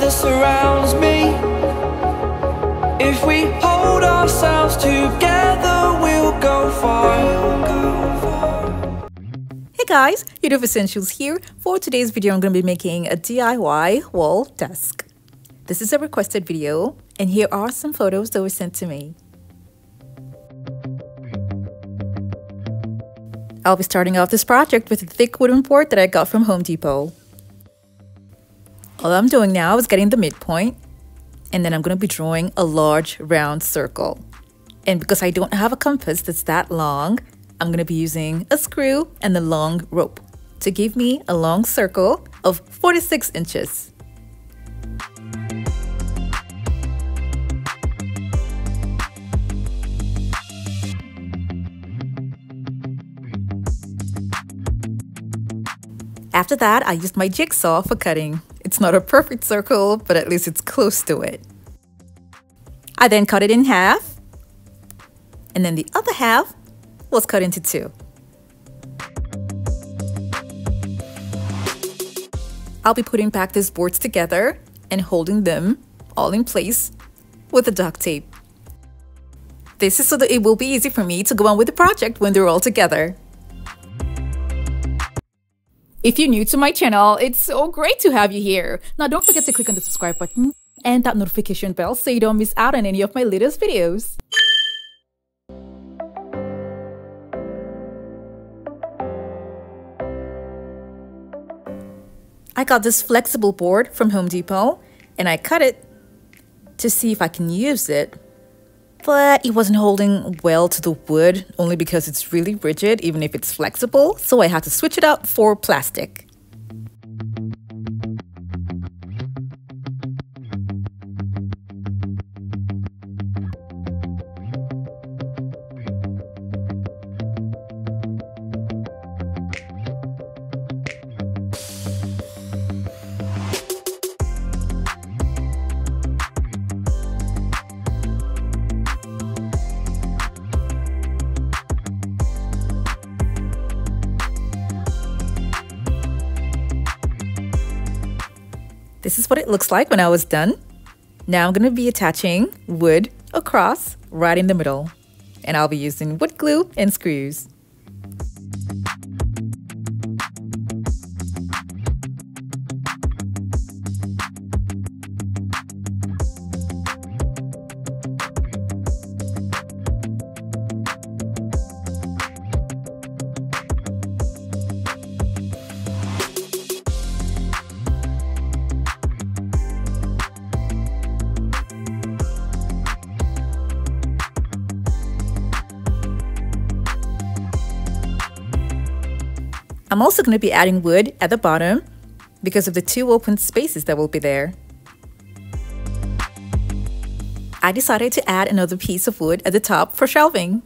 that surrounds me. If we hold ourselves together, we'll go far. Hey guys, Yoduvh Essentials here. For today's video, I'm going to be making a DIY wall desk. This is a requested video, and here are some photos that were sent to me. I'll be starting off this project with a thick wooden board that I got from Home Depot. All I'm doing now is getting the midpoint, and then I'm going to be drawing a large round circle. And because I don't have a compass that's that long, I'm going to be using a screw and a long rope to give me a long circle of 46 inches. After that, I used my jigsaw for cutting. It's not a perfect circle, but at least it's close to it. I then cut it in half, and then the other half was cut into two. I'll be putting back these boards together and holding them all in place with the duct tape. This is so that it will be easy for me to go on with the project when they're all together. If you're new to my channel, it's so great to have you here. Now don't forget to click on the subscribe button and that notification bell so you don't miss out on any of my latest videos. I got this flexible board from Home Depot and I cut it to see if I can use it but it wasn't holding well to the wood only because it's really rigid even if it's flexible so I had to switch it out for plastic. This is what it looks like when I was done. Now I'm going to be attaching wood across right in the middle. And I'll be using wood glue and screws. I'm also going to be adding wood at the bottom because of the two open spaces that will be there. I decided to add another piece of wood at the top for shelving.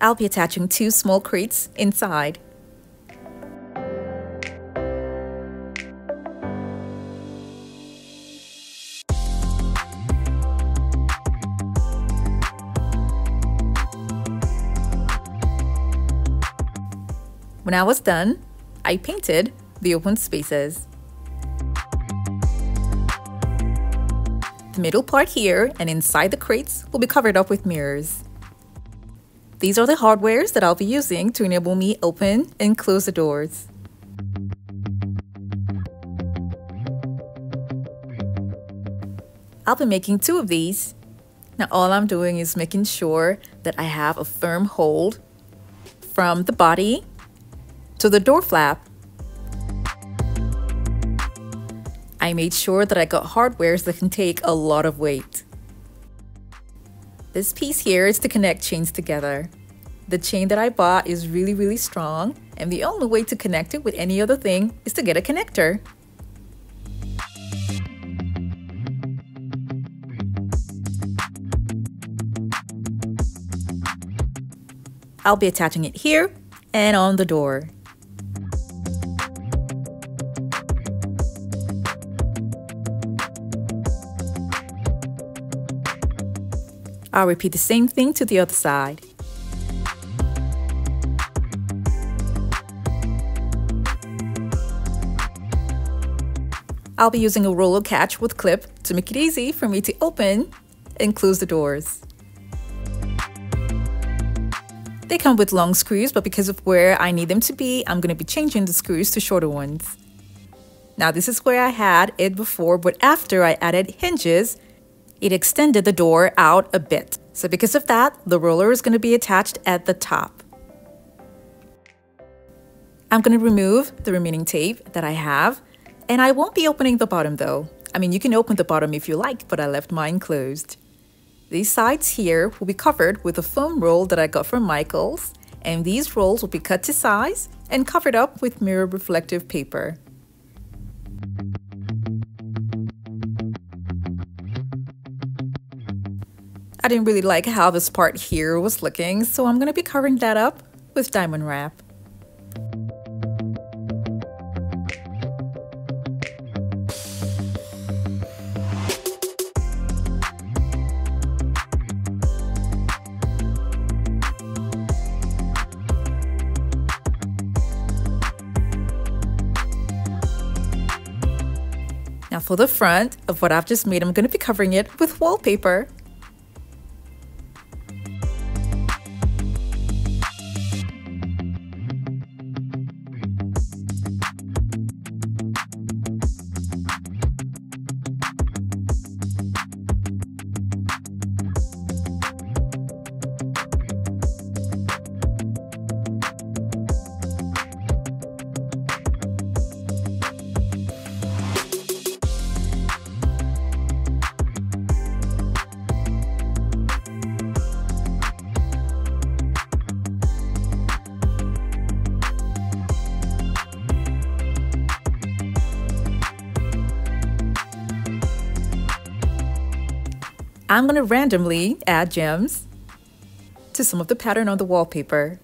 I'll be attaching two small crates inside. When I was done, I painted the open spaces. The middle part here and inside the crates will be covered up with mirrors. These are the hardwares that I'll be using to enable me open and close the doors. I'll be making two of these. Now all I'm doing is making sure that I have a firm hold from the body to the door flap. I made sure that I got hardwares that can take a lot of weight. This piece here is to connect chains together. The chain that I bought is really, really strong, and the only way to connect it with any other thing is to get a connector. I'll be attaching it here and on the door. I'll repeat the same thing to the other side. I'll be using a roller catch with clip to make it easy for me to open and close the doors. They come with long screws, but because of where I need them to be, I'm going to be changing the screws to shorter ones. Now this is where I had it before, but after I added hinges it extended the door out a bit. So because of that, the roller is going to be attached at the top. I'm going to remove the remaining tape that I have, and I won't be opening the bottom though. I mean, you can open the bottom if you like, but I left mine closed. These sides here will be covered with a foam roll that I got from Michaels, and these rolls will be cut to size and covered up with mirror reflective paper. I didn't really like how this part here was looking, so I'm going to be covering that up with diamond wrap. Now for the front of what I've just made, I'm going to be covering it with wallpaper. I'm going to randomly add gems to some of the pattern on the wallpaper.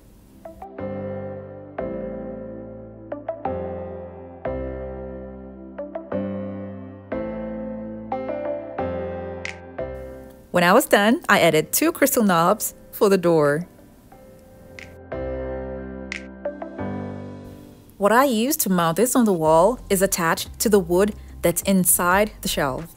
When I was done, I added two crystal knobs for the door. What I use to mount this on the wall is attached to the wood that's inside the shelf.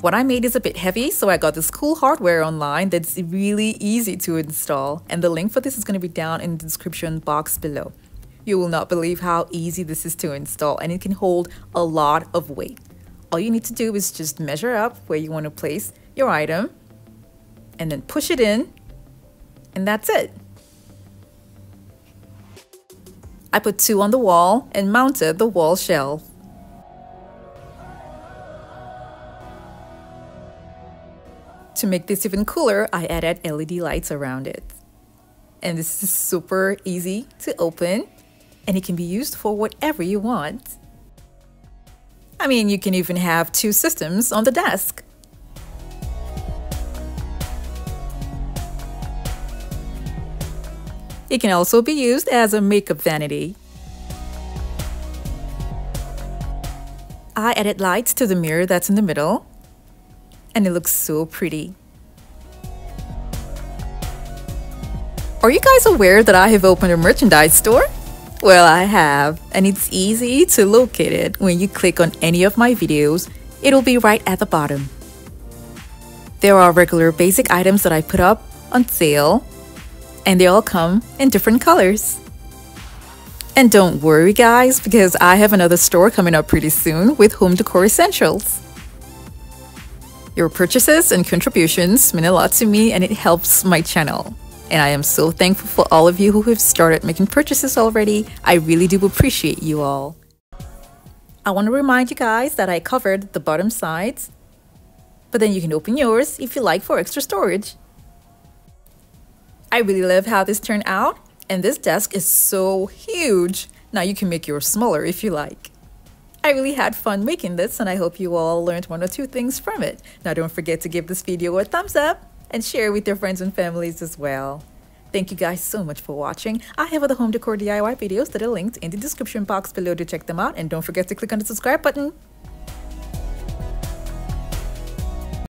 What I made is a bit heavy, so I got this cool hardware online that's really easy to install, and the link for this is going to be down in the description box below. You will not believe how easy this is to install, and it can hold a lot of weight. All you need to do is just measure up where you want to place your item, and then push it in, and that's it. I put two on the wall and mounted the wall shelf. To make this even cooler, I added LED lights around it. And this is super easy to open and it can be used for whatever you want. I mean, you can even have two systems on the desk. It can also be used as a makeup vanity. I added lights to the mirror that's in the middle and it looks so pretty. Are you guys aware that I have opened a merchandise store? Well, I have, and it's easy to locate it when you click on any of my videos. It'll be right at the bottom. There are regular basic items that I put up on sale, and they all come in different colors. And don't worry guys, because I have another store coming up pretty soon with home decor essentials. Your purchases and contributions mean a lot to me and it helps my channel. And I am so thankful for all of you who have started making purchases already. I really do appreciate you all. I want to remind you guys that I covered the bottom sides, but then you can open yours if you like for extra storage. I really love how this turned out, and this desk is so huge. Now you can make yours smaller if you like. I really had fun making this and I hope you all learned one or two things from it. Now don't forget to give this video a thumbs up and share it with your friends and families as well. Thank you guys so much for watching. I have other home decor DIY videos that are linked in the description box below to check them out and don't forget to click on the subscribe button.